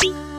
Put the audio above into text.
Bye.